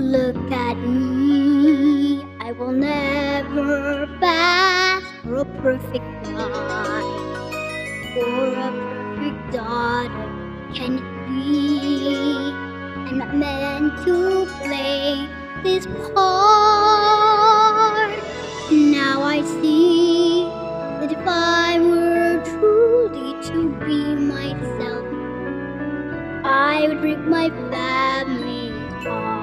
look at me. I will never pass for a perfect guy or a perfect daughter can it be? I'm not meant to play this part. Now I see that if I were truly to be myself, I would break my family's heart.